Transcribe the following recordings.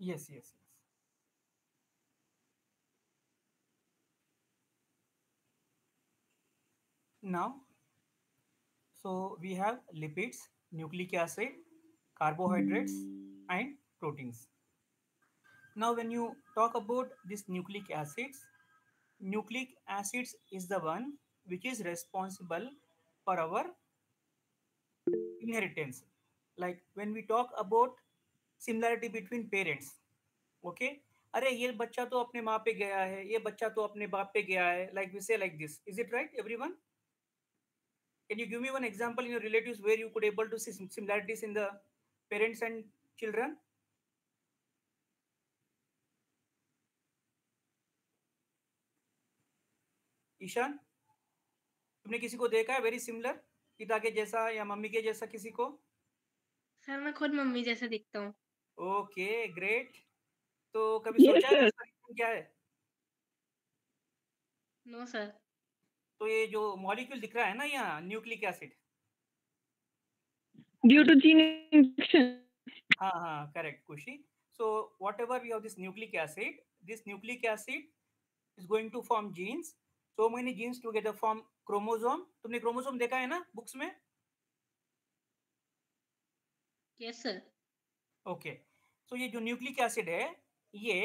Yes, yes, yes. Now, so we have lipids, nucleic acid, carbohydrates, and proteins. Now, when you talk about these nucleic acids, nucleic acids is the one which is responsible for our inheritance. Like when we talk about similarity between parents, okay? अरे, ये बच्चा तो अपने माँ पे गया है, ये बच्चा तो अपने बाप पे गया है like we say like this is it right everyone can you give me one example in relative where you could able to see similarities in the parents and children Ishaan तुमने किसी को देखा है वेरी सिमिलर पिता के जैसा या mummy के जैसा किसी को? सर मैं खुद मम्मी जैसा देखता हूँ। Okay great. तो कभी Yes, सोचा है sir. उसका क्या है? नो no, सर तो ये जो मॉलिक्यूल दिख रहा है ना यहाँ nucleic acid Due to gene infection. हाँ हाँ correct Khushi so whatever we have this nucleic acid this nucleic acid is going to form genes so many genes together form chromosome तुमने क्रोमोसोम देखा है ना बुक्स में? Yes sir okay सो ये जो nucleic acid है ये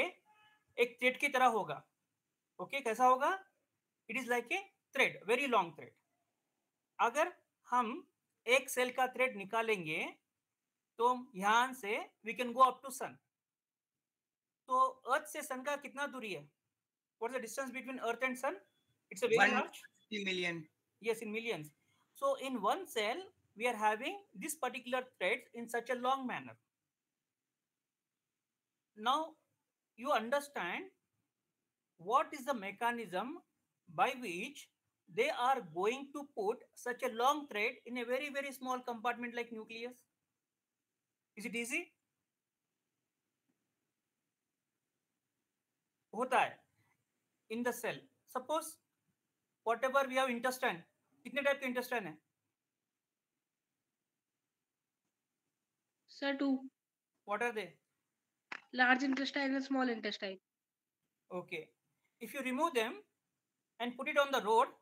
एक थ्रेड की तरह होगा। ओके okay, कैसा होगा? It is like a thread very long thread अगर हम एक सेल का थ्रेड निकालेंगे तो यहाँ से we can go up to sun तो अर्थ से सन का कितना दूरी है? What the distance between earth and sun it's a very large 50 million. yes in millions. So in one cell we are having this particular threads in such a long manner. Now you understand what is the mechanism by which they are going to put such a long thread in a very very small compartment like nucleus is it easy होता है in the cell suppose whatever we have intestine कितने type के intestine है sir two what are they large intestine and small intestine okay if you remove them and put it on the road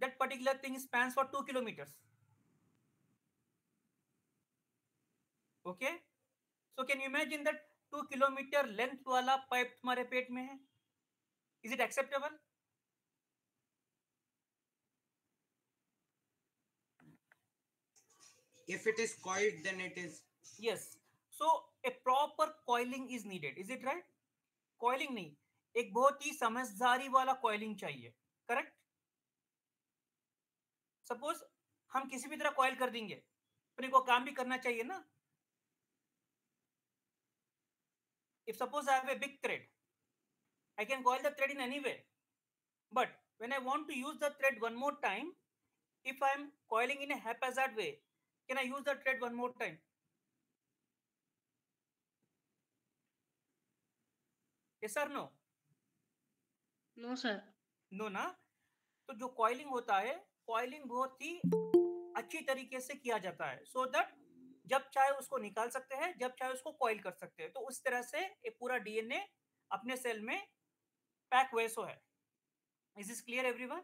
that particular thing spans for 2 kilometers okay so can you imagine that 2 kilometer length वाला pipe तुम्हारे पेट में है is it acceptable If it is coiled, then it is. yes so a proper coiling is needed is it right coiling नहीं एक बहुत ही समझदारी वाला coiling चाहिए correct सपोज़ हम किसी भी तरह कॉइल कर देंगे अपने को काम भी करना चाहिए ना if suppose i have a big thread i can coil the thread in any way but when i want to use the thread one more time if i am coiling in a haphazard way can i use the thread one more time yes or no? No sir no ना? तो जो coiling होता है coiling बहुत ही अच्छी तरीके से किया जाता है। सो so दैट जब चाहे उसको निकाल सकते हैं जब चाहे उसको कॉइल कर सकते हैं। तो उस तरह से ये पूरा डीएनए अपने सेल में पैक वैसो है। इज़ इज़ क्लियर एवरीवन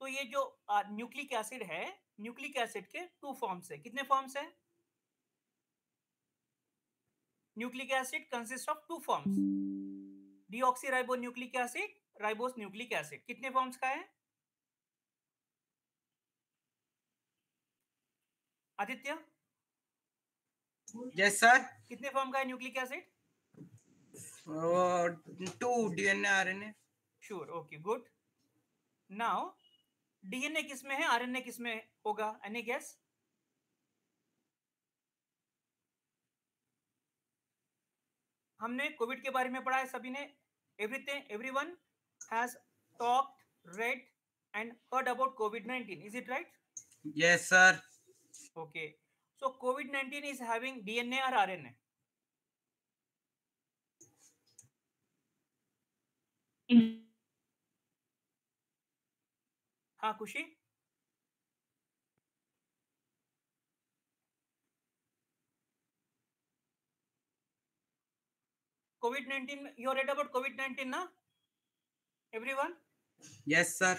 तो ये जो न्यूक्लिक एसिड है न्यूक्लिक एसिड के टू फॉर्म्स है। कितने फॉर्म्स है? Nucleic acid consist of two forms deoxyribo nucleic acid ribose nucleic acid कितने फॉर्म्स का है? आदित्य? Yes, sir. कितने फॉर्म का है nucleic acid two two DNA RNA. Sure okay good now DNA किसमें है? आरएनए किसमें होगा? एनी गेस हमने कोविड के बारे में पढ़ा है सभी ने। Everything everyone has talked read and heard about covid 19 is it right Yes, sir okay So covid 19 is having DNA or RNA? हाँ Khushi? COVID 19, you read about COVID 19 ना everyone? Yes, sir.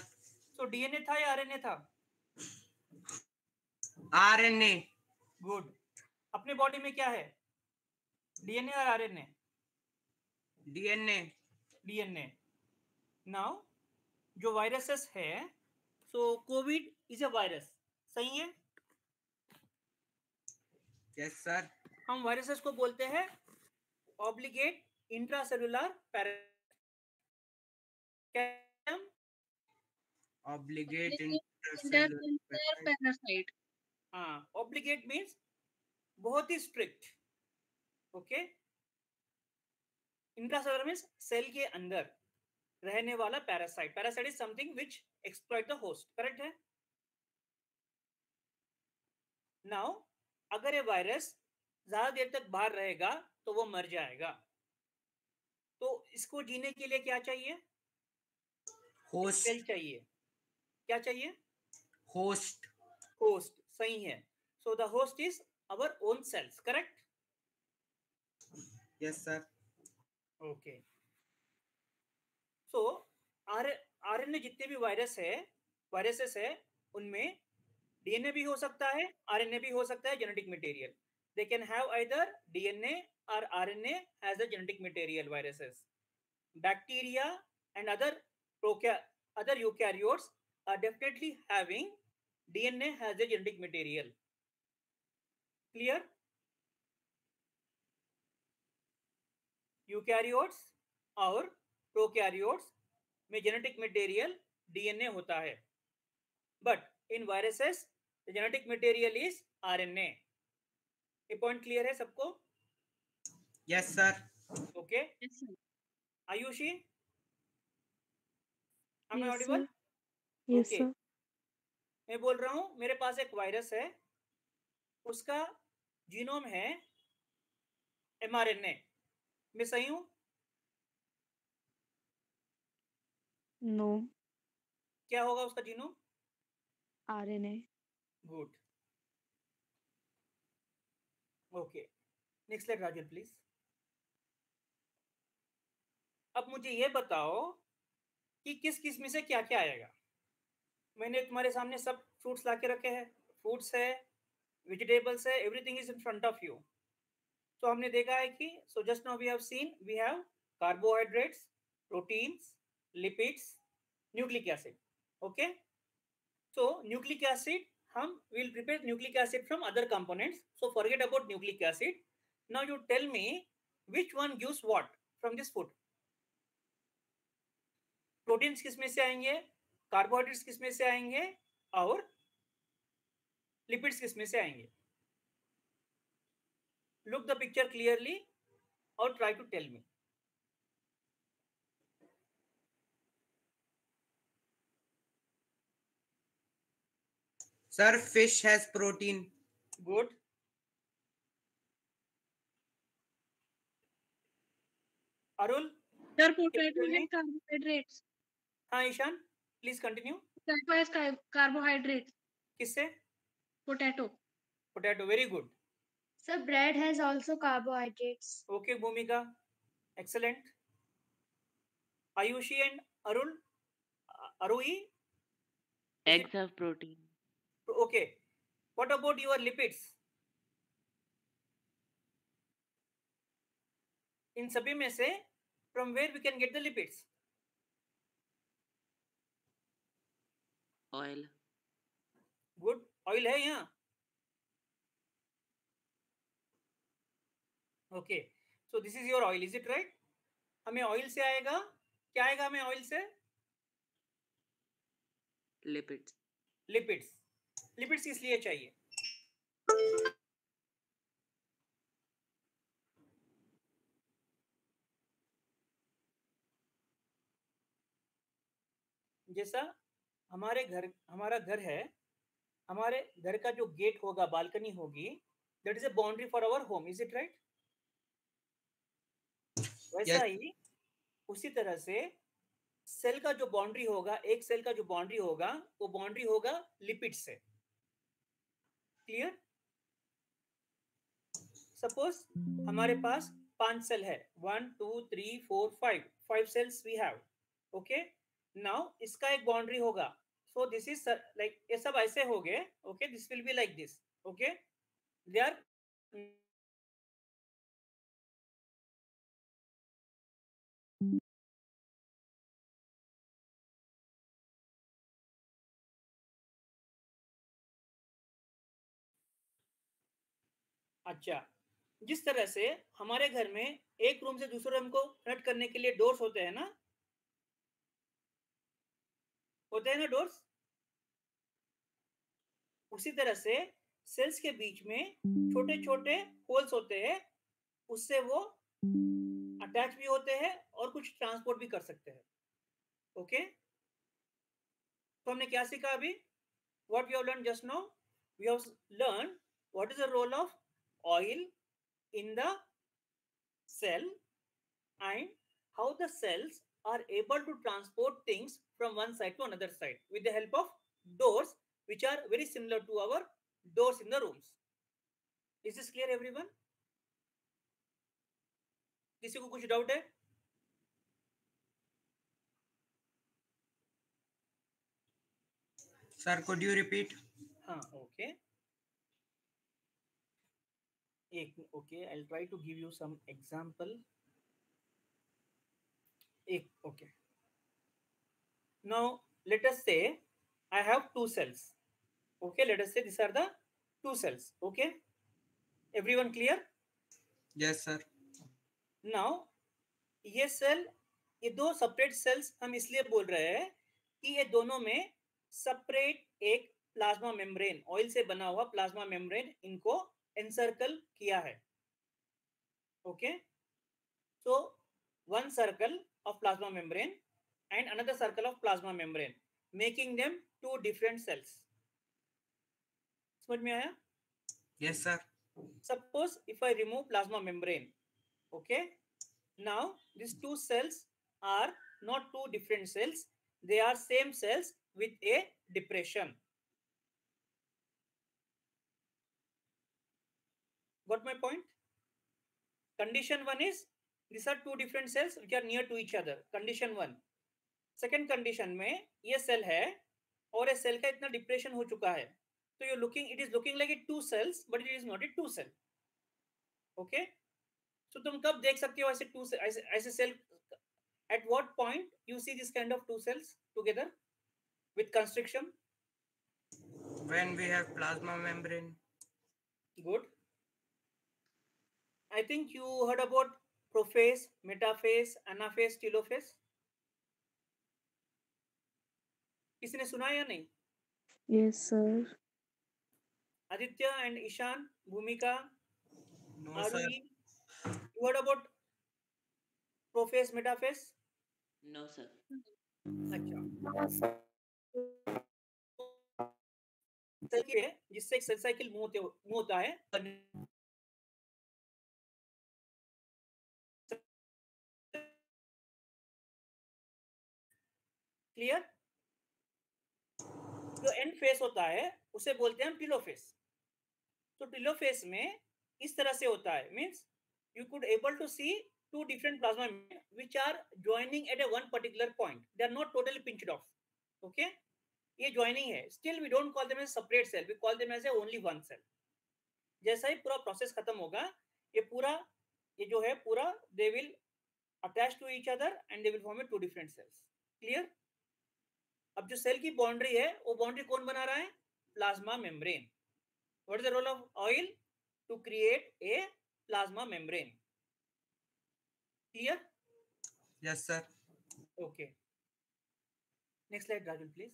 So DNA था या RNA था? RNA. Good अपने body में क्या है DNA और आरएनए DNA. डीएनए नाउ जो वायरसेस है so Covid is a virus सही है Yes, sir. हम वायरसेस को बोलते हैं obligate intracellular Intercellular intracellular. parasite. हाँ ऑब्लिगेट मीन्स बहुत ही strict okay intracellular means cell के अंदर रहने वाला parasite parasite is something which exploit the host correct है नाउ अगर ये वायरस ज़्यादा देर तक बाहर रहेगा तो वो मर जाएगा तो इसको जीने के लिए क्या चाहिए. सेल चाहिए। क्या चाहिए? होस्ट। होस्ट सही है। So the host is our own cells correct Yes, sir. Okay so R RNA जितने भी वायरस है वायरसेस है उनमें डीएनए भी हो सकता है आरएनए भी हो सकता है genetic material they can have either DNA और RNA as a genetic material viruses bacteria and other other eukaryotes are definitely having DNA as a genetic material. Clear? Eukaryotes और प्रोकैरियोट्स में जेनेटिक मटेरियल डीएनए होता है but in viruses genetic material is RNA ये point clear है सबको Yes, sir. Okay Yes, sir. Ayushi am I Yes, audible sir. Yes, Okay. sir. मैं बोल रहा हूँ मेरे पास एक वायरस है उसका जीनोम है एमआरएनए मैं सही हूँ No. क्या होगा उसका genome RNA. Good okay next let Rajan please अब मुझे ये बताओ कि किस किसमें से क्या क्या आएगा? मैंने तुम्हारे सामने सब फ्रूट्स ला के रखे हैं। फ्रूट्स है वेजिटेबल्स है everything is in front of you तो हमने देखा है कि so just now we have seen we have carbohydrates proteins lipids nucleic acid okay so nucleic acid हम will prepare nucleic acid from other components so forget about nucleic acid now you tell me which one gives what from this food proteins किसमें से आएँगे carbohydrates किसमें से आएँगे और lipids किसमें से आएँगे लुक द पिक्चर क्लियरली और try to tell me Sir, fish has protein. Good Sir, potato tell me? has carbohydrates. हाँ ईशान प्लीज़ कंटिन्यू carbohydrates. किससे? Potato potato very good sir bread has also carbohydrates. Okay Bhumika excellent Ayushi and Arun अरुई? Eggs have protein. Okay what about your lipids इन सभी में से from where we can get the lipids Oil. Good oil है यहाँ? Okay so this is your oil is it right हमें oil से आएगा। क्या आएगा हमें ऑयल से? Lipids. लिपिड्स लिपिड्स इसलिए चाहिए? जैसा हमारे घर हमारा घर है हमारे घर का जो गेट होगा बालकनी होगी that is a boundary for our home is it right वैसा. ही उसी तरह से सेल का जो बाउंड्री होगा एक सेल का जो बाउंड्री होगा वो बाउंड्री होगा लिपिड से। क्लियर सपोज़ हमारे पास पाँच सेल है। One two three four five five cells we have okay now इसका एक बाउंड्री होगा। सो दिस इज़ लाइक ये सब ऐसे हो गए okay this will be like this okay they are अच्छा। जिस तरह से हमारे घर में एक रूम से दूसरे रूम को कनेक्ट करने के लिए डोर्स होते हैं ना होते हैं ना डोर्स? उसी तरह से सेल्स के बीच में छोटे छोटे होल्स होते हैं, उससे वो अटैच भी होते हैं और कुछ ट्रांसपोर्ट भी कर सकते हैं। ओके तो हमने क्या सीखा अभी? What you learn just now we have learn what is the role of oil in the cell and how the cells are able to transport things from one side to another side with the help of doors which are very similar to our doors in the rooms is this clear everyone किसी को कुछ doubt है Sir, could you repeat? हाँ okay एक okay I try to give you some example एक okay now let us say i have two cells. Okay let us say these are the two cells. Okay? Everyone clear? Yes, sir. now ये cell ये दो separate sales हम इसलिए बोल रहे हैं कि ये दोनों में सेपरेट एक प्लाज्मा मेम्ब्रेन ऑयल से बना हुआ प्लाज्मा मेम्ब्रेन इनको एनसर्कल किया है। Okay so one circle of plasma membrane and another circle of plasma membrane making them two different cells समझ में आया Yes, sir. suppose if i remove plasma membrane okay now these two cells are not two different cells they are same cells with a depression got my point condition one is these are two different cells which are near to each other condition one Second condition में ये cell है और ये cell का इतना depression हो चुका है। तो you looking it is looking like two cells but it is not a two cell okay तो तुम कब देख सकते हो ऐसे टू ऐसे cell at what point you see this kind of two cells together with construction when we have plasma membrane good I think you heard about prophase metaphase anaphase telophase किसी ने सुना या नहीं? Yes sir Aditya and Ishaan Bhumika No, sir. आरुई you heard about prophase metaphase अच्छा। है जिससे एक cell cycle move होते मूव होता है। क्लियर जो एंड फेस होता है उसे बोलते हैं हम टिलोफेस तो टिलोफेस में इस तरह से होता है you could able to see two different plasma membranes which are joining at a one particular point they are not totally pinched off okay ये joining है still we don't call them as separate cell we call them as a only one cell जैसा ही पूरा process खत्म होगा ये पूरा ये जो है पूरा they will attach to each other and they will form two different cells clear अब जो सेल की बाउंड्री है वो बाउंड्री कौन बना रहा है? Plasma membrane what is the role of oil to create a plasma membrane clear yes sir okay next slide Raju please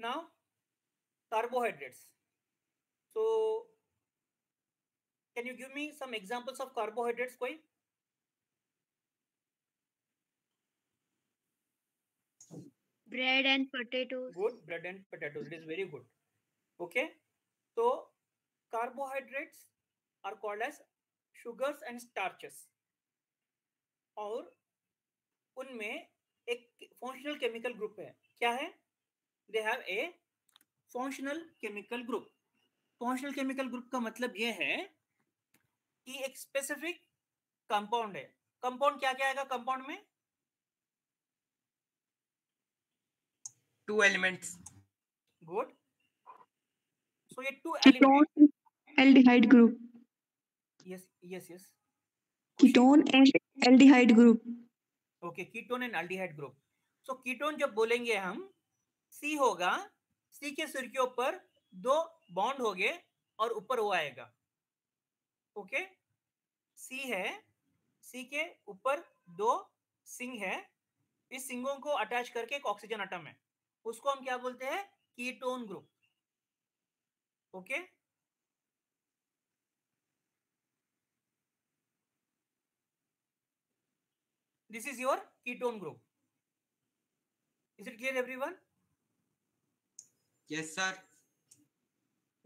now carbohydrates so can you give me some examples of carbohydrates कोई Bread and potatoes. Good. Bread and potatoes. It is very good. Okay. So, carbohydrates are called as sugars and starches. और उनमें एक functional chemical group है क्या है they have a functional chemical group functional chemical group का मतलब ये है कि एक स्पेसिफिक कंपाउंड है कंपाउंड क्या क्या आएगा कंपाउंड में two elements. गुड सो ये two Ketone, aldehyde group. Yes yes yes Ketone and aldehyde group. Okay ketone and aldehyde group so ketone जब बोलेंगे हम सी होगा सी के सिर के ऊपर दो बॉन्ड होंगे और ऊपर वो आएगा। ओके सी है सी के ऊपर दो सिंग है। इस सिंगों को अटैच करके एक ऑक्सीजन एटम है। उसको हम क्या बोलते हैं? Ketone group okay this is your ketone group. Is it clear everyone? Yes sir.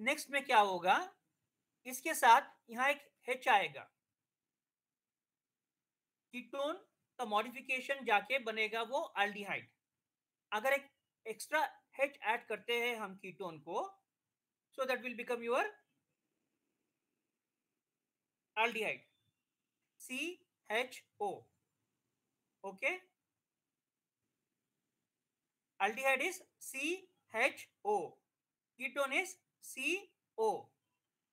Next में क्या होगा? इसके साथ यहाँ एक H आएगा। कीटोन का मॉडिफिकेशन जाके बनेगा वो अल्डिहाइड अगर एक एक्स्ट्रा H ऐड करते हैं हम कीटोन को so that will become your aldehyde C H O okay aldehyde is CHO ketone is CO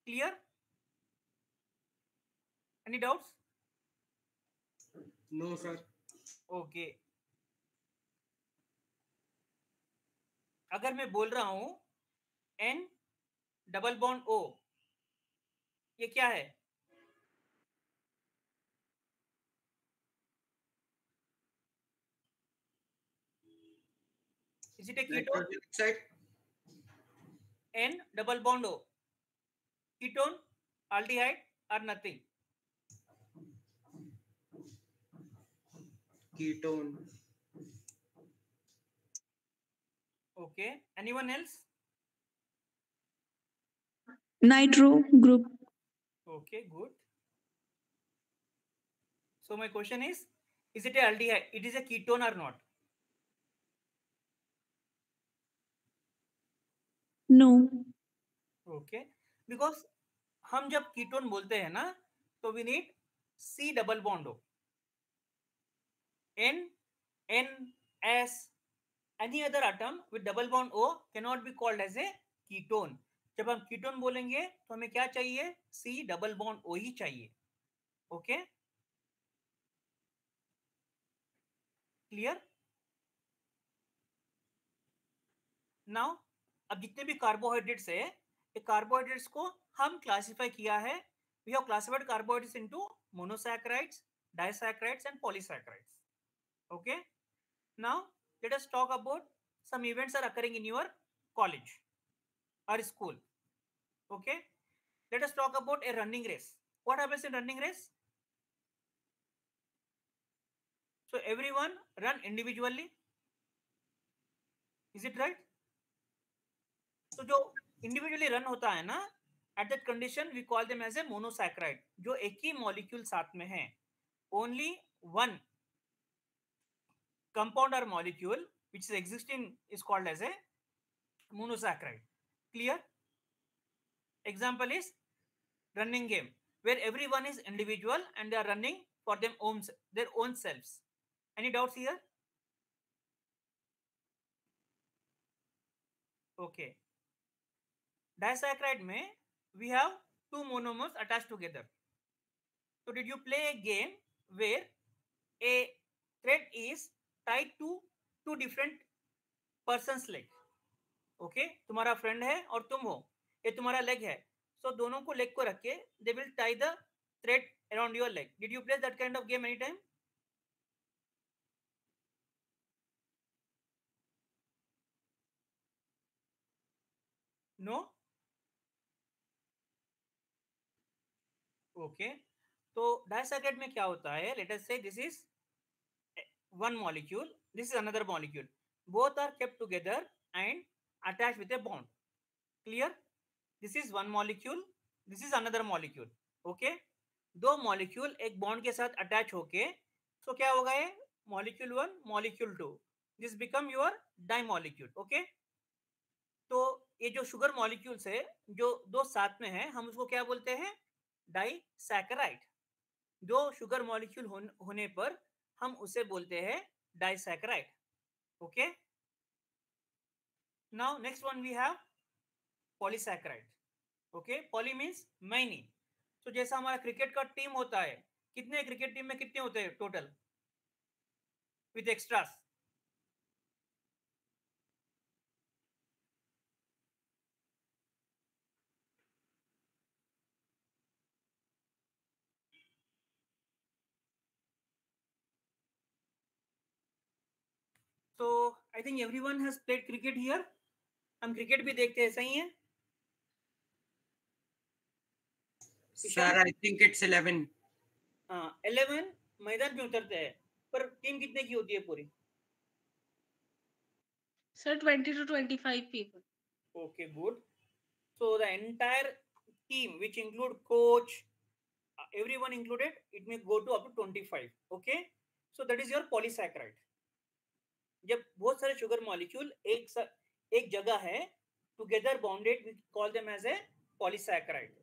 clear any doubts no sir okay अगर मैं बोल रहा हूँ एन डबल बॉन्ड ओ ये क्या है? Is it a ketone N double bond O ketone aldehyde are nothing ketone Okay. Anyone else? Nitro group. Okay, good. So my question is, is it a aldehyde? It is a ketone or not? No. Okay because हम जब ketone बोलते हैं ना तो we need C double bond हो N N S other item with double bond O can not be called as a ketone जब हम ketone बोलेंगे तो हमें क्या चाहिए? सी डबल बॉन्ड ओ ही चाहिए। ओके क्लियर नाउ अब जितने भी कार्बोहाइड्रेट्स है कार्बोहाइड्रेट्स को हम क्लासिफाई किया है। We have classified carbohydrates into monosaccharides disaccharides and polysaccharides okay? Now let us talk about some events are occurring in your college or school okay let us talk about a running race what happens in running race so everyone run individually is it right तो जो individually run होता है ना at that condition we call them as a monosaccharide जो एक ही molecule साथ में है only one compound or molecule which is existing is called as a monosaccharide. Clear? Example is running game where everyone is individual and they are running for them own their own selves. Any doubts here? Okay. Disaccharide mein we have two monomers attached together. So did you play a game where a thread is tied to two different person leg. ओके तुम्हारा friend है और तुम हो। ये तुम्हारा leg है। सो so, दोनों को लेग को रख के they will tie the thread around your leg did you play that kind of game any time no okay तो डाइसैकेट में क्या होता है? लेटेस्ट से this is one molecule this is another molecule both are kept together and attached with a bond clear this is one molecule this is another molecule okay दो molecule एक bond के साथ attach होके so so होगा ये molecule one molecule two this become your di molecule okay तो ये जो शुगर मॉलिक्यूल्स है जो दो साथ में है हम उसको क्या बोलते हैं डाइसैकेराइड दो शुगर मॉलिक्यूल होने पर हम उसे बोलते हैं disaccharide okay now next one we have polysaccharide okay poly means many तो जैसा हमारा क्रिकेट का टीम होता है, कितने क्रिकेट टीम में कितने होते हैं टोटल विथ एक्स्ट्रास तो I think every one has played cricket here हम क्रिकेट भी देखते हैं सही है? हाँ, मैदान पे उतरते हैं पर टीम कितने की होती है पूरी? Sir two okay good so the entire team which include coach everyone included it may go to up to 25 okay so that is your polysaccharide जब बहुत सारे शुगर मॉलिक्यूल एक स, एक जगह है together bounded we call them as a polysaccharide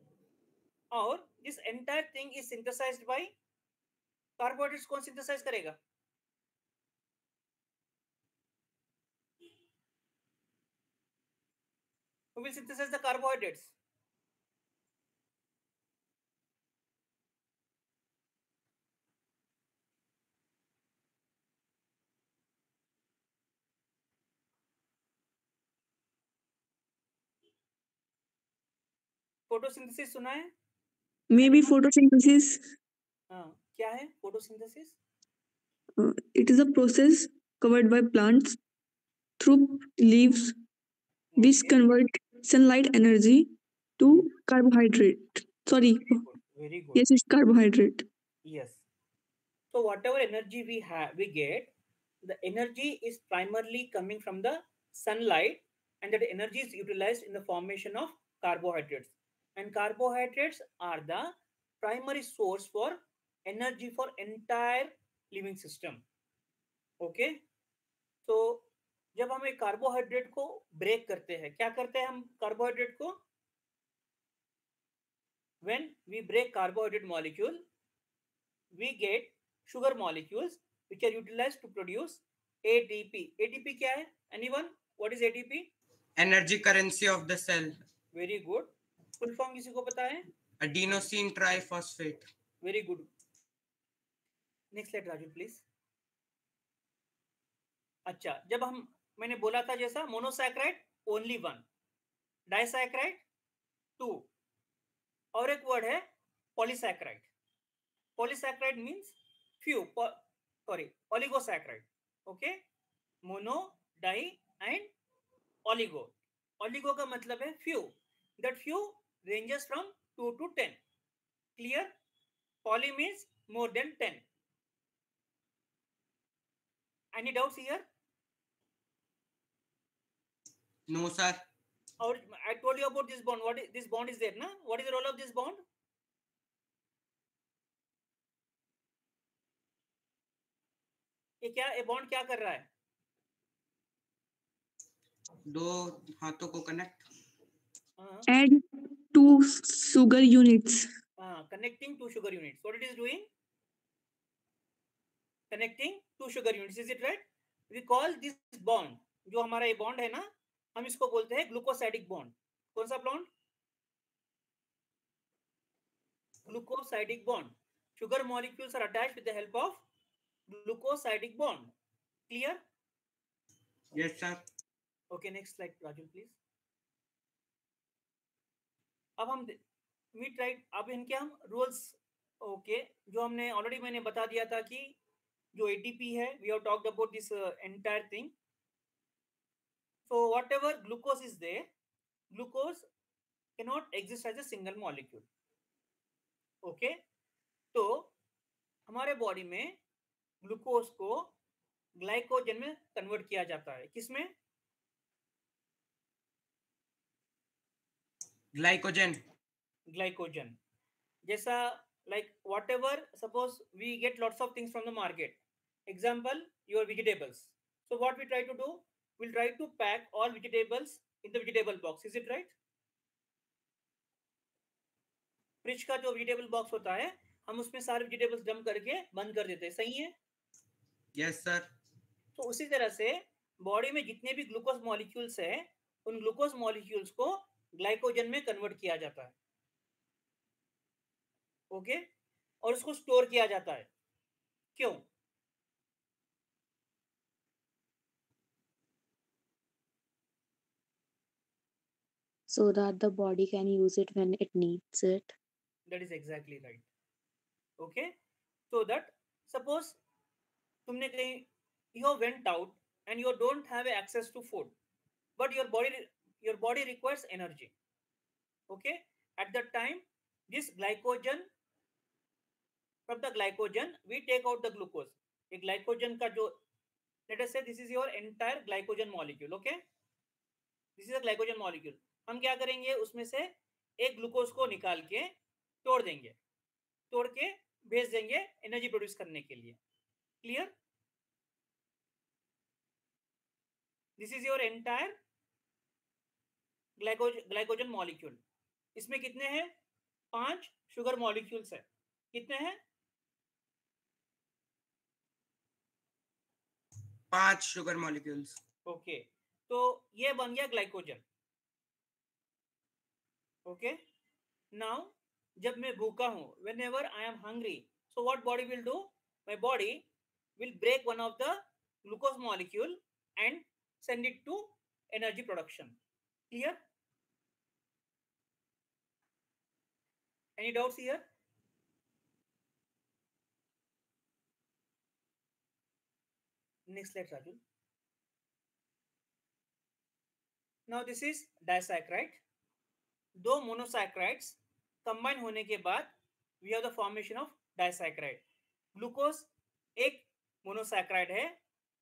और this entire thing is synthesized by carbohydrates कौन सिंथेसाइज करेगा? Who will synthesize the photosynthesis सुना है? मे बी फोटोसिंथेसिस हाँ क्या है photosynthesis? It is a process covered by plants through leaves which convert sunlight energy to carbohydrate sorry yes it's carbohydrate yes so whatever energy we have we get the energy is primarily coming from the sunlight and that energy is utilized in the formation of carbohydrates and carbohydrates are the primary source for energy for entire living system okay so जब हम एक carbohydrate को break करते हैं क्या करते हैं हम कार्बोहाइड्रेट को when we break carbohydrate molecule we get sugar molecules which are utilized to produce ATP. ATP क्या है? Anyone? What is ATP? Energy currency of the cell. Very good. Full form किसी को पता है? Adenosine triphosphate. Very good. Next slide Raju please. अच्छा जब हम मैंने बोला था जैसा monosaccharide only one disaccharide two और एक वर्ड है polysaccharide polysaccharide means few sorry oligosaccharide okay mono di and oligo oligo का मतलब है few that few ranges from two to ten clear poly means more than ten any doubts here No, sir. or I told you about this bond. What is this bond is there, na? What is the role of this bond? ये क्या ये bond क्या कर रहा है दो हाथों को कनेक्ट हाँ Add two sugar units. हाँ connecting two sugar units. What it is doing? Connecting two sugar units. Is it right? We call this bond जो हमारा ये बॉन्ड है ना हम इसको बोलते हैं ग्लूकोसाइडिक बॉन्ड कौन सा bond glucosidic bond sugar molecules are attached with the help of glucosidic bond clear Yes, sir. okay next slide raju please अब हम वी ट्राइड अब इनके हम रूल्स ओके जो हमने ऑलरेडी मैंने बता दिया था कि जो एटीपी है we have talked about this entire thing so whatever glucose is there glucose cannot exist as a single molecule okay तो हमारे बॉडी में ग्लूकोज को ग्लाइकोजन में कन्वर्ट किया जाता है। किसमें? ग्लाइकोजन ग्लाइकोजन जैसा like whatever suppose we get lots of things from the market example your vegetables so what we try to do will try to pack all vegetables in the vegetable box is it right fridge का जो vegetable box होता है हम उसमें सारे vegetables जम करके बंद कर देते हैं। सही है? यस सर तो उसी तरह से बॉडी में जितने भी ग्लूकोज मॉलिक्यूल्स हैं उन ग्लूकोज मॉलिक्यूल्स को ग्लाइकोजन में कन्वर्ट किया जाता है ओके और उसको स्टोर किया जाता है क्यों So that the body can use it when it needs it. that is exactly right okay so that suppose तुमने कहीं you went out and you don't have access to food but your body your body requires energy okay at that time this glycogen from the glycogen we take out the glucose ये glycogen का जो let us say this is your entire glycogen molecule okay this is a glycogen molecule हम क्या करेंगे उसमें से एक glucose को निकाल के तोड़ देंगे तोड़ के भेज देंगे एनर्जी प्रोड्यूस करने के लिए clear this is your entire glycogen molecule इसमें कितने हैं? पाँच शुगर मॉलिक्यूल्स है। कितने हैं? पाँच शुगर मॉलिक्यूल्स ओके तो ये बन गया ग्लाइकोजन ओके नाउ जब मैं भूखा हूँ whenever I am hungry so what body will do my body will break one of the glucose molecule and send it to energy production clear? Any doubts here? Next slide raju now, this is disaccharide दो monosaccharides combine होने के बाद we have the formation of disaccharide glucose एक monosaccharide है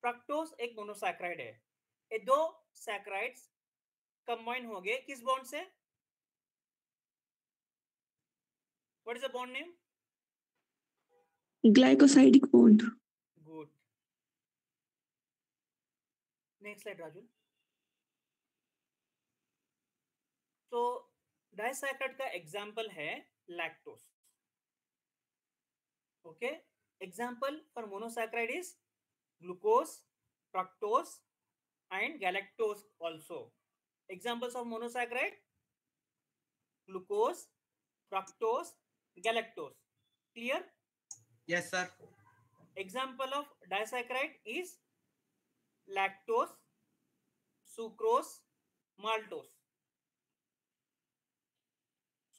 fructose एक monosaccharide है. ये दो सैक्राइड्स कंबाइन हो गए किस बॉन्ड से? What is the bond name Glycosidic bond. Good next slide Raju तो डाइसैक्राइड का एग्जांपल है lactose okay example for monosaccharide is glucose fructose and galactose also. Examples of monosaccharide? Glucose, fructose, galactose. Clear? Yes, sir. Example of disaccharide is lactose, sucrose, maltose.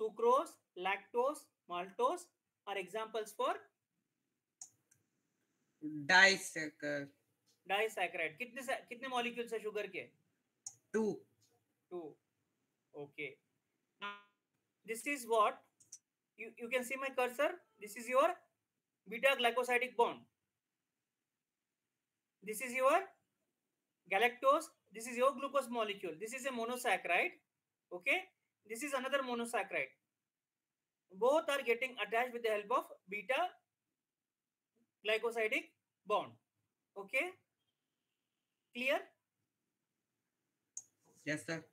Sucrose, lactose, maltose are examples for Disaccharide. Disaccharide कितने सा- कितने molecules है sugar के Two. two okay now this is what you, you can see my cursor. This is your beta glycosidic bond. This is your galactose. This is your glucose molecule. This is a monosaccharide okay? This is another monosaccharide both are getting attached with the help of beta glycosidic bond. Okay? Clear? Yes, sir.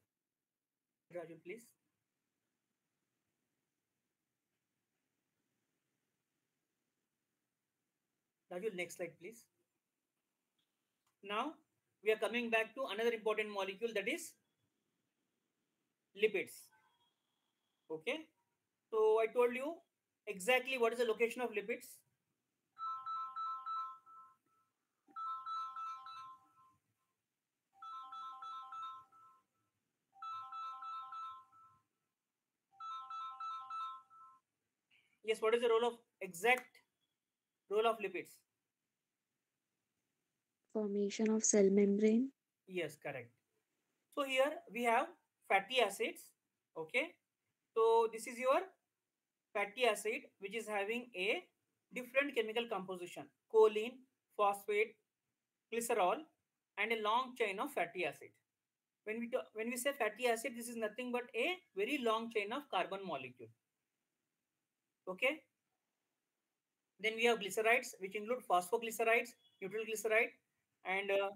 Raju, please. Next slide, please. Now, we are coming back to another important molecule that is lipids. Okay. So, I told you exactly what is the location of lipids. Yes, what is the role of exact role of lipids? Formation of cell membrane. Yes, correct. So here we have fatty acids. Okay. So this is your fatty acid which is having a different chemical composition choline, phosphate, glycerol, and a long chain of fatty acid. When we talk, when we say fatty acid, this is nothing but a very long chain of carbon molecule. Okay. Then we have glycerides, which include phosphoglycerides, neutral glyceride, and uh,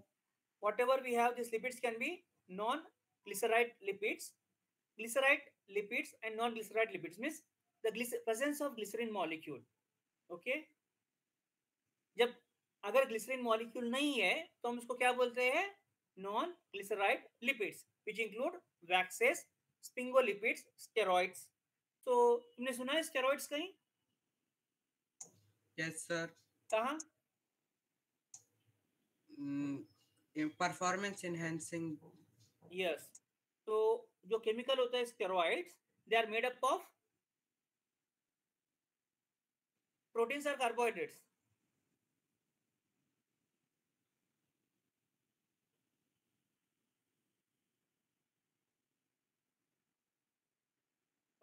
whatever we have, these lipids can be non-glyceride lipids, glyceride lipids, and non-glyceride lipids. Means the presence of glycerin molecule okay जब अगर glycerine molecule नहीं है तो हम उसको क्या बोलते हैं non glyceride lipids which include waxes sphingolipids steroids तो तुमने सुना है स्टेरॉइड्स कहीं यस परफॉर्मेंस एनहेंसिंग यस तो जो केमिकल होता है steroid they are made up of proteins और carbohydrates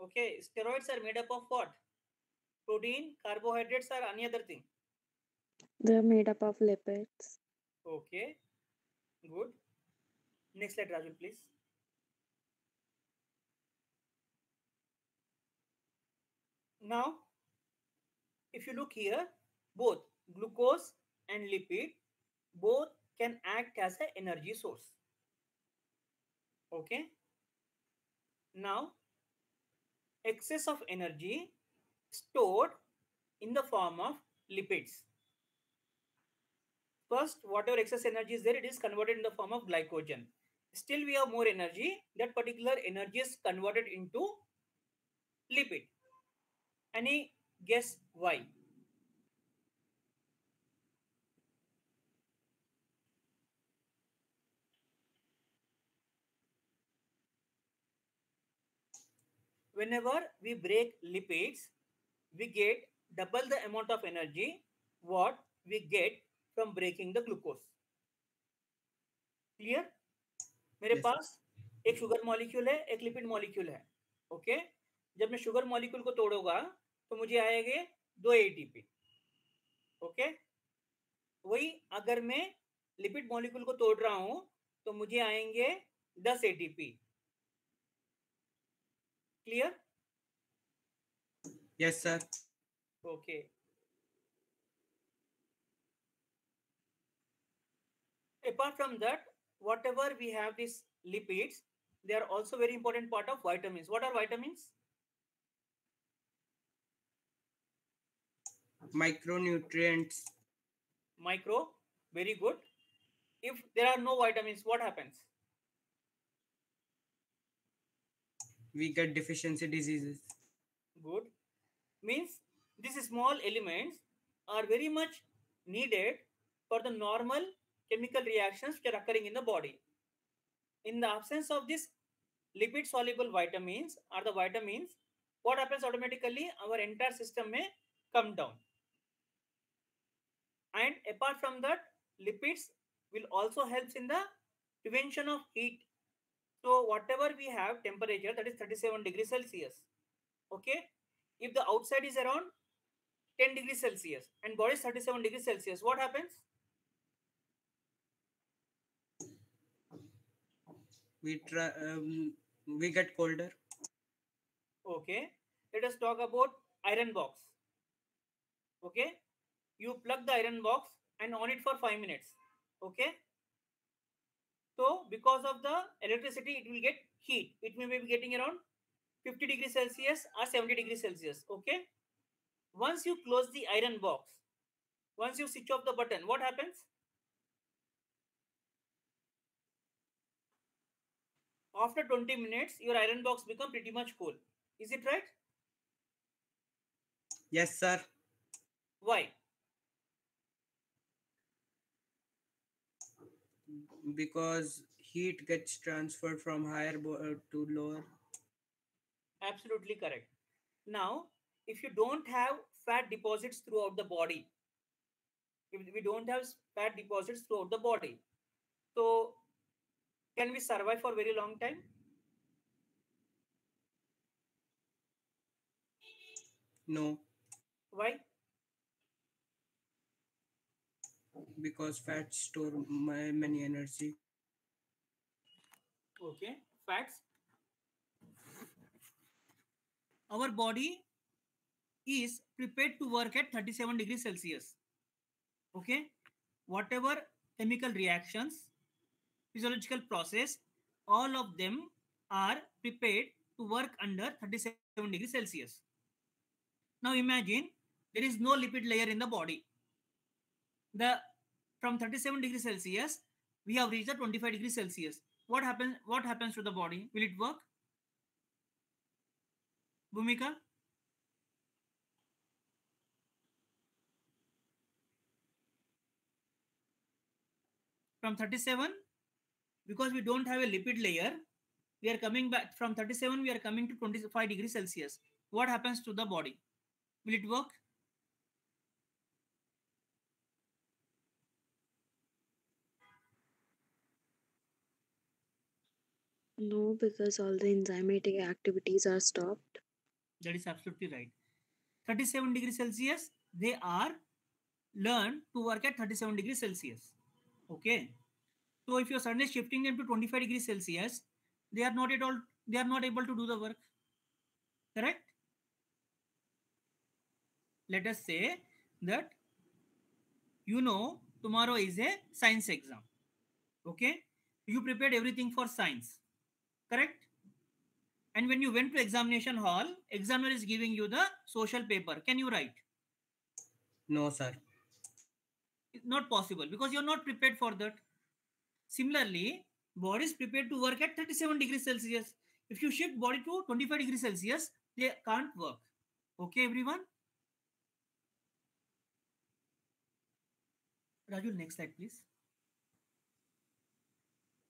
okay steroids are made up of what Protein, carbohydrates, or any other thing. They're made up of lipids. Okay, good. Next slide, Raju, please. Now, if you look here, both glucose and lipid both can act as an energy source. Okay. Now, excess of energy stored in the form of lipids. First, whatever excess energy is there, it is converted in the form of glycogen. Still, we have more energy. That particular energy is converted into lipid. Any guess why? Whenever we break lipids, we get double the amount of energy what we get from breaking the glucose. Clear? मेरे Yes. पास एक sugar molecule है एक lipid molecule है okay जब मैं sugar molecule को तोड़ूँगा तो मुझे आएँगे दो एटीपी ओके वही अगर मैं लिपिड मॉलिक्यूल को तोड़ रहा हूँ तो मुझे आएँगे दस ATP clear Yes, sir. Okay. Apart from that, whatever we have these lipids, they are also very important part of vitamins. What are vitamins? Micronutrients. Micro, very good. If there are no vitamins, what happens? We get deficiency diseases. Good. Means these small elements are very much needed for the normal chemical reactions which are occurring in the body. In the absence of these lipid soluble vitamins or the vitamins, what happens automatically? Our entire system may come down. And apart from that, lipids will also helps in the prevention of heat. So whatever we have temperature that is 37 degrees Celsius. Okay, if the outside is around 10 degrees Celsius and body is 37 degrees Celsius, what happens? We try. Um, we get colder. Okay, let us talk about iron box. Okay, you plug the iron box and on it for 5 minutes. Okay, so because of the electricity, it will get heat. It may be getting around 50 degrees Celsius or 70 degrees Celsius. Okay, once you close the iron box, once you switch off the button, what happens? After 20 minutes, your iron box become pretty much cool. Is it right? Yes, sir. Why? Because heat gets transferred from higher uh, to lower. Absolutely correct. Now, if you don't have fat deposits throughout the body, if we don't have fat deposits throughout the body, so can we survive for a very long time? No, Why? because fats store ma- many energy. Okay, fats. Our body is prepared to work at 37 degrees Celsius. Okay, whatever chemical reactions, physiological process, all of them are prepared to work under 37 degrees Celsius. Now imagine there is no lipid layer in the body. The from 37 degrees Celsius, we have reached the 25 degrees Celsius. What happens? What happens to the body? Will it work? Bhumika? From 37, because we don't have a lipid layer, we are coming back from 37, we are coming to 25 degrees Celsius. What happens to the body? Will it work? No, because all the enzymatic activities are stopped. That is absolutely right. 37 degrees Celsius, they are learned to work at 37 degrees Celsius. Okay. So if you're suddenly shifting them to 25 degrees Celsius, they are not at all, they are not able to do the work. Correct? Let us say that you know tomorrow is a science exam. Okay. You prepared everything for science. Correct? And when you went to examination hall, examiner is giving you the social paper. Can you write? No, sir. It's not possible because you're not prepared for that. Similarly, body is prepared to work at 37 degrees Celsius. If you shift body to 25 degrees Celsius, they can't work. Okay, everyone? Raju, next slide, please.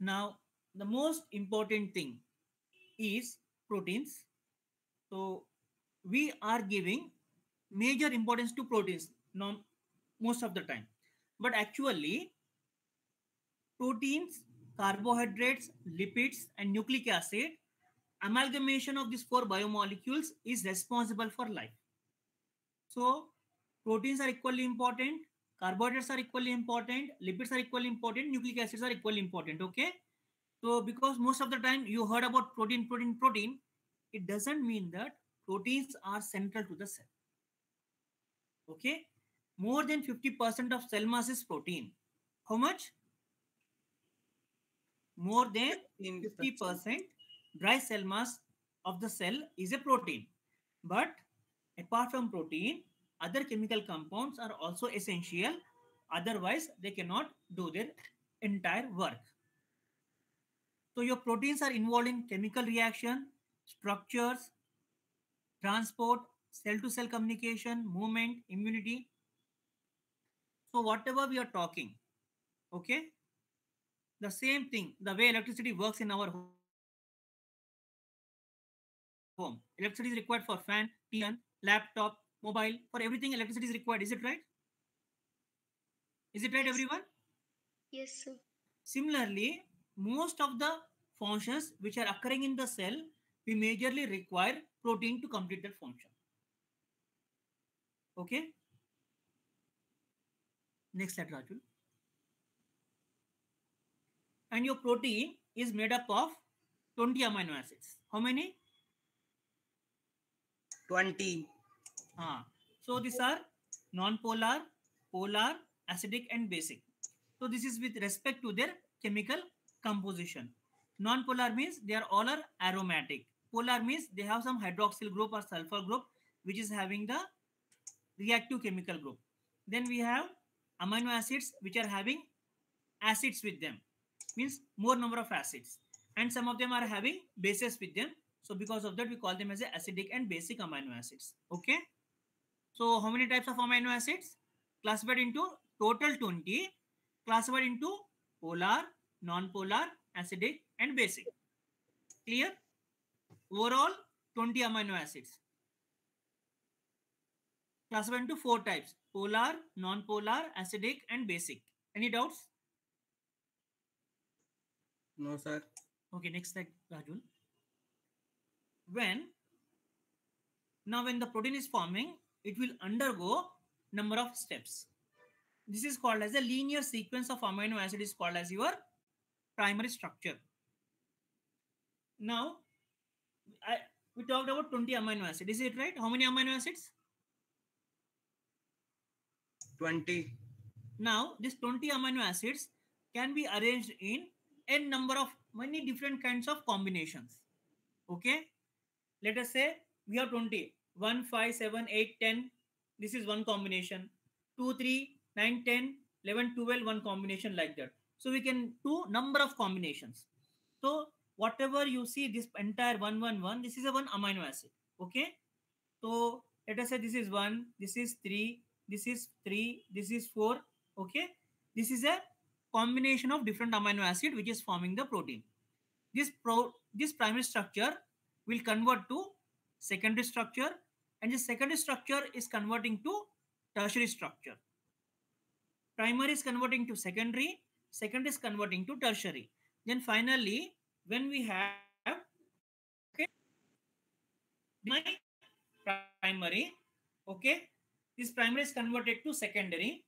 Now, the most important thing is proteins. So, we are giving major importance to proteins no, most of the time. But actually, proteins, carbohydrates, lipids, and nucleic acid, amalgamation of these four biomolecules is responsible for life. So, proteins are equally important, carbohydrates are equally important, lipids are equally important, nucleic acids are equally important. Okay. So, because most of the time you heard about protein, protein, protein, it doesn't mean that proteins are central to the cell. Okay. More than 50% of cell mass is protein. How much? More than 50% dry cell mass of the cell is a protein. But apart from protein, other chemical compounds are also essential. Otherwise, they cannot do their entire work. So your proteins are involved in chemical reaction, structures, transport, cell-to-cell communication, movement, immunity. So whatever we are talking, okay, the same thing, the way electricity works in our home. Electricity is required for fan, TV, laptop, mobile, for everything electricity is required. Is it right? Is it right, everyone? Yes, sir. Similarly, most of the functions which are occurring in the cell, we majorly require protein to complete that function. Okay. Next slide, Rajul. And your protein is made up of 20 amino acids. How many? 20. Ah, so these are non-polar, polar, acidic and basic. So this is with respect to their chemical composition. Non-polar means they are all are aromatic. Polar means they have some hydroxyl group or sulfur group which is having the reactive chemical group. Then we have amino acids which are having acids with them. Means more number of acids. And some of them are having bases with them. So because of that we call them as acidic and basic amino acids. Okay? So how many types of amino acids? Classified into total 20 classified into polar non-polar acidic and basic clear overall 20 amino acids classified into four types polar non-polar acidic and basic any doubts No, sir. Okay, next slide, Rajul. When now when the protein is forming, it will undergo number of steps. This is called as a linear sequence of amino acid is called as your primary structure. Now, I, we talked about 20 amino acids. Is it right? How many amino acids? 20. Now, these 20 amino acids can be arranged in n number of many different kinds of combinations. Okay. Let us say we have 20. 1, 5, 7, 8, 10. This is one combination. 2, 3, 9, 10, 11, 12, one combination like that. So we can do number of combinations. So whatever you see this entire 111, this is a one amino acid. Okay. So let us say this is 1, this is 3, this is 3, this is 4. Okay. This is a combination of different amino acid which is forming the protein. This pro this primary structure will convert to secondary structure and the secondary structure is converting to tertiary structure. Primary is converting to secondary, second is converting to tertiary. Then finally, when we have okay, my primary, okay, this primary is converted to secondary.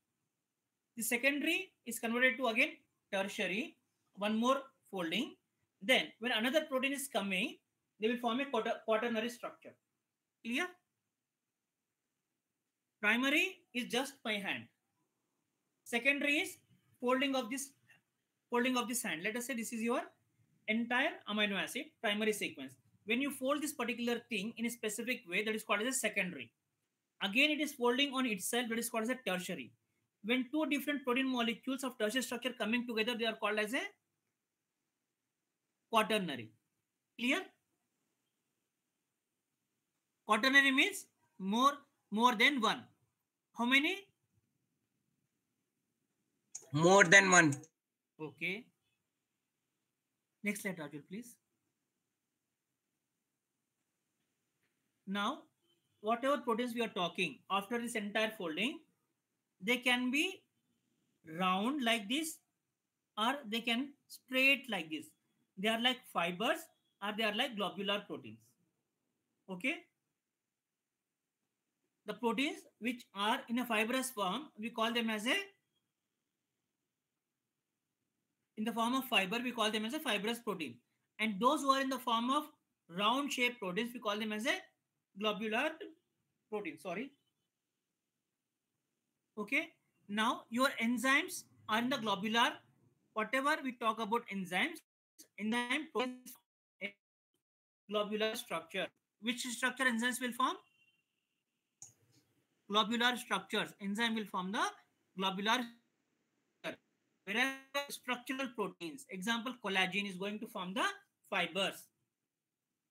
The secondary is converted to again tertiary, one more folding. Then when another protein is coming, they will form a quaternary structure. Clear? Primary is just my hand. Secondary is folding of this folding of this hand. Let us say this is your entire amino acid primary sequence. When you fold this particular thing in a specific way, that is called as a secondary. Again, it is folding on itself, that is called as a tertiary. When two different protein molecules of tertiary structure coming together, they are called as a quaternary. Clear? Quaternary means more more than one. How many? More than one. Okay. Next slide, Rajul, please. Now, whatever proteins we are talking after this entire folding, they can be round like this or they can straight like this. They are like fibers or they are like globular proteins. Okay. The proteins which are in a fibrous form, we call them as a in the form of fiber, we call them as a fibrous protein. And those who are in the form of round shaped proteins, we call them as a globular protein. Sorry. Okay. Now your enzymes are in the globular. Whatever we talk about enzymes, enzyme proteins globular structure. Which structure enzymes will form? Globular structures. Enzyme will form the globular Whereas structural proteins, example collagen is going to form the fibers.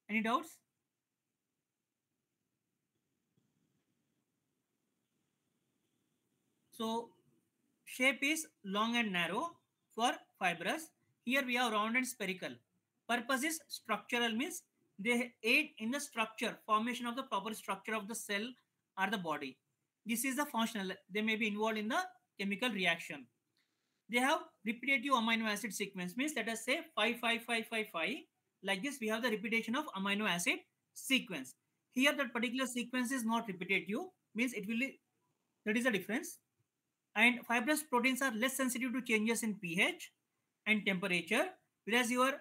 Any doubts? So shape is long and narrow for fibrous. Here we have round and spherical. Purpose is structural means they aid in the structure, formation of the proper structure of the cell or the body. This is the functional. They may be involved in the chemical reaction they have repetitive amino acid sequence means let us say 55555 like this we have the repetition of amino acid sequence. Here that particular sequence is not repetitive means it will that is the difference. And fibrous proteins are less sensitive to changes in ph and temperature whereas your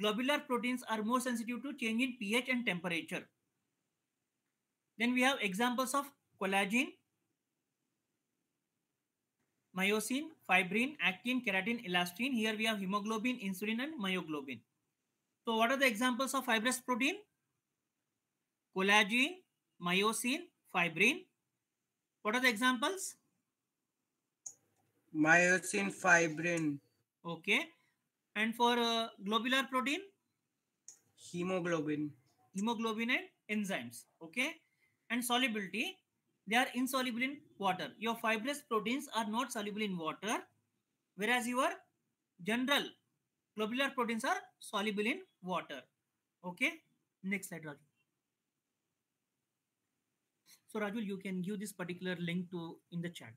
globular proteins are more sensitive to change in ph and temperature. Then we have examples of collagen myosin, fibrin, actin, keratin, elastin. Here we have hemoglobin, insulin, and myoglobin. So what are the examples of fibrous protein? Collagen, myosin, fibrin. What are the examples? Myosin, fibrin. Okay. And for uh, globular protein? Hemoglobin. Hemoglobin and enzymes. Okay. And solubility, they are insoluble in water. Your fibrous proteins are not soluble in water, whereas your general globular proteins are soluble in water. Okay, next slide, Raju. So, Raju, you can give this particular link to in the chat.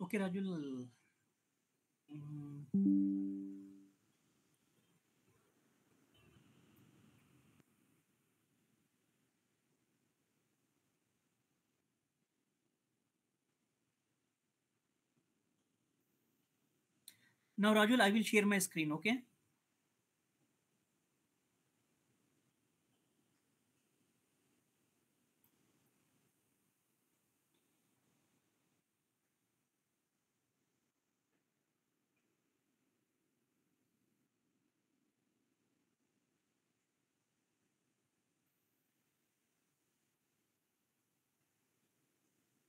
Okay, Rajul. Now, Rajul, I will share my screen, okay?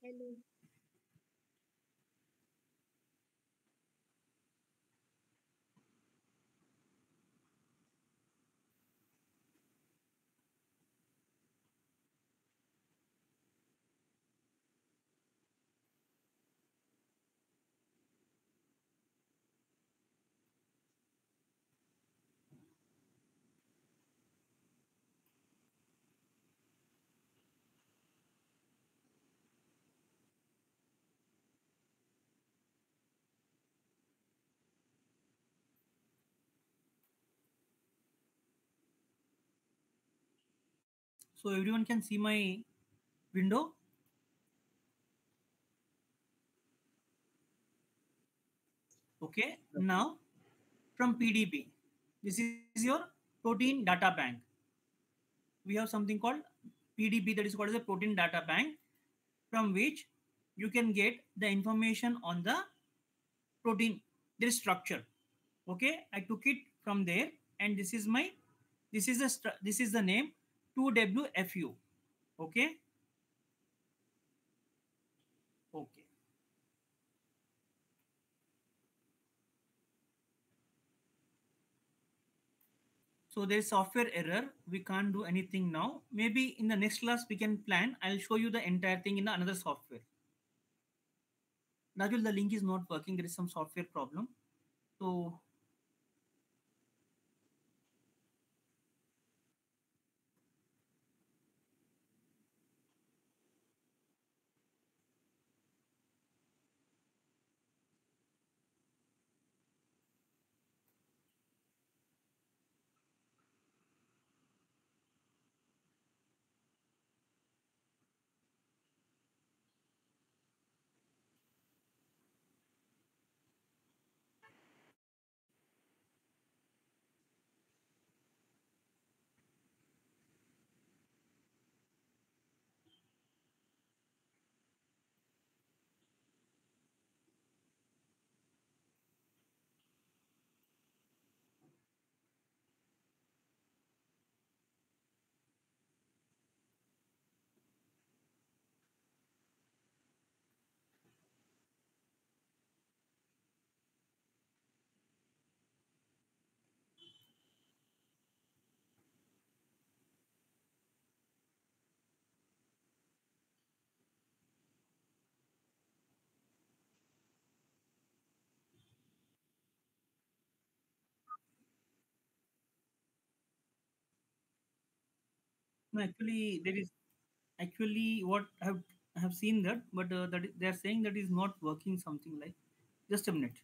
Hello. So everyone can see my window. Okay, now from PDB, this is your protein data bank. We have something called PDB that is called as a protein data bank from which you can get the information on the protein, their structure. Okay, I took it from there and this is my, this is the, this is the name 2WFU. Okay. Okay. So there's software error. We can't do anything now. Maybe in the next class we can plan. I'll show you the entire thing in another software. Rajul, the link is not working. There is some software problem. So No, actually, there is actually what I have I have seen that, but uh, that they are saying that is not working. Something like just a minute.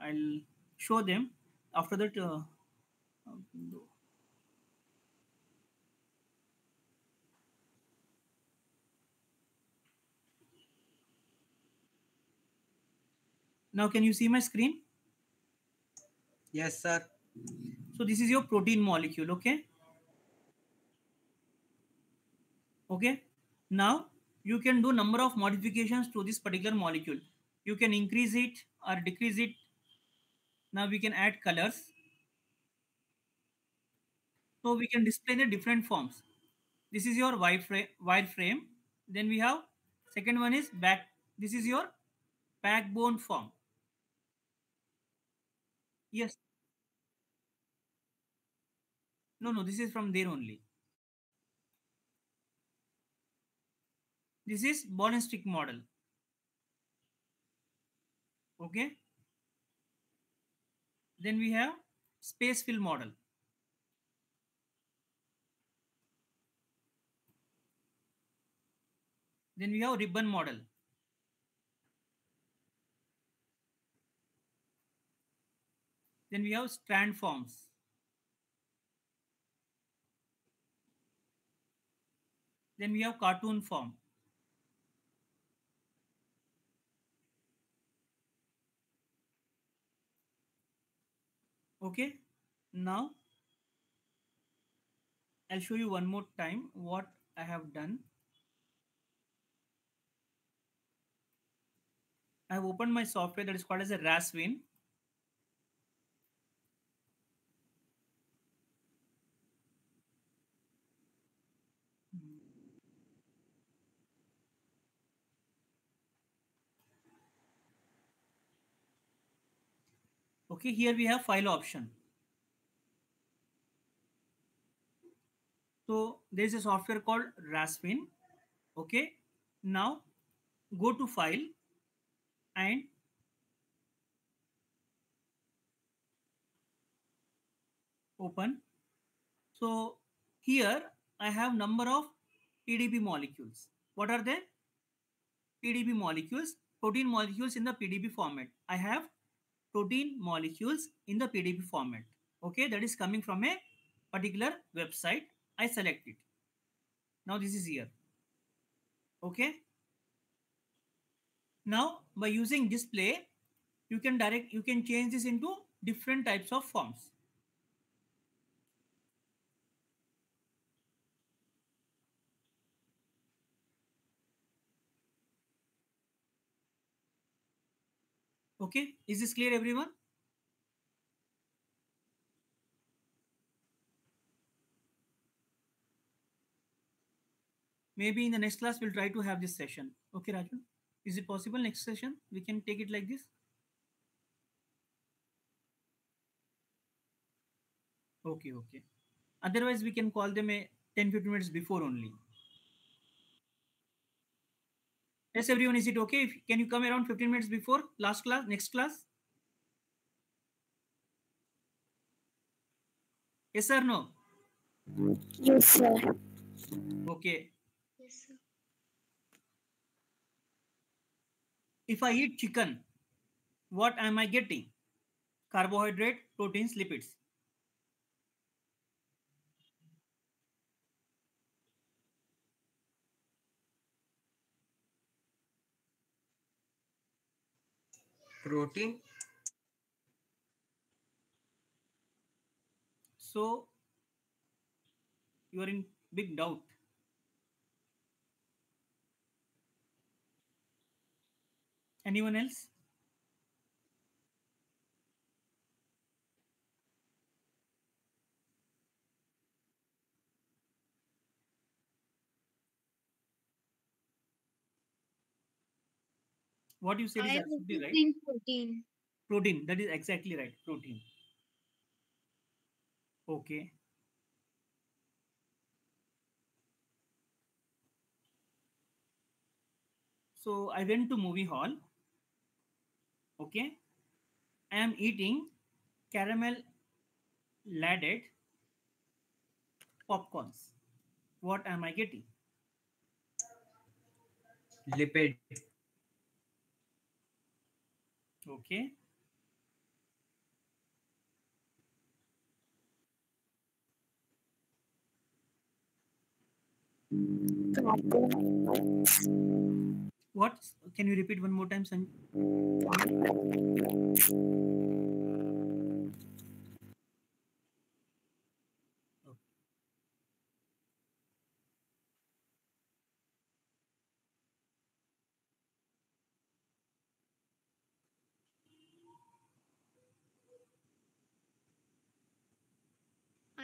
I'll show them. After that, uh, now can you see my screen? Yes, sir. So this is your protein molecule. Okay. Okay. Now you can do number of modifications to this particular molecule. You can increase it or decrease it. Now we can add colors. So we can display the different forms. This is your wire frame, wire frame. Then we have second one is back. This is your backbone form. Yes. No, no, this is from there only. This is ball and stick model. Okay. Then we have space fill model. Then we have ribbon model. Then we have strand forms. Then we have cartoon form. Okay. Now i'll show you one more time what i have done. I have opened my software that is called as a raswin okay here we have file option. So there is a software called Raspin. okay now go to file and open. So here i have number of pdb molecules. What are they? Pdb molecules protein molecules in the pdb format. I have protein molecules in the pdb format. Okay that is coming from a particular website. I select it. Now this is here. Okay. Now by using display you can direct you can change this into different types of forms okay is this clear everyone? Maybe in the next class we'll try to have this session. Okay raju is it possible next session? We can take it like this? Okay okay. Otherwise we can call them a 10 15 minutes before only yes everyone is it okay if, can you come around 15 minutes before last class next class yes or no Yes, sir. okay Yes, sir. if I eat chicken, what am I getting? Carbohydrate, proteins, lipids. Protein. So you are in big doubt. Anyone else? What you said is absolutely also right. protein. Protein, that is exactly right. Protein. Okay. So I went to movie hall. Okay. I am eating caramel ladded popcorns. What am I getting? Lipid. Okay. What? Can you repeat one more time, Sanjay?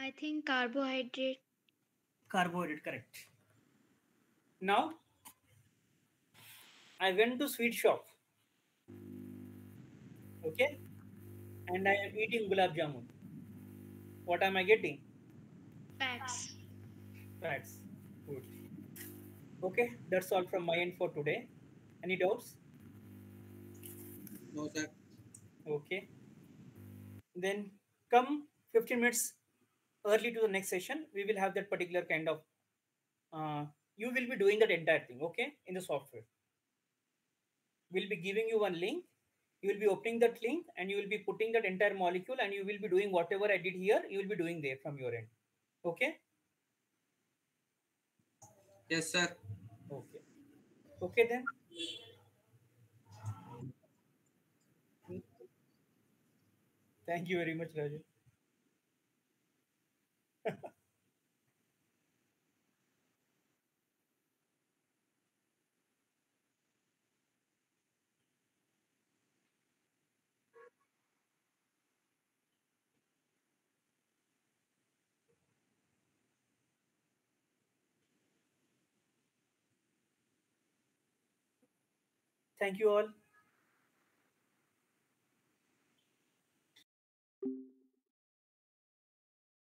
I think carbohydrate. Carbohydrate, correct. Now, I went to sweet shop. Okay. And I am eating gulab jamun. What am I getting? Fats. Fats. Good. Okay, that's all from my end for today. Any doubts? No, sir. Okay. Then come 15 minutes early to the next session. We will have that particular kind of. Uh, you will be doing that entire thing, okay, in the software. We'll be giving you one link. You will be opening that link and you will be putting that entire molecule and you will be doing whatever I did here. You will be doing there from your end. Okay. Yes, sir. Okay. Okay then. Thank you very much, Raju. Thank you all.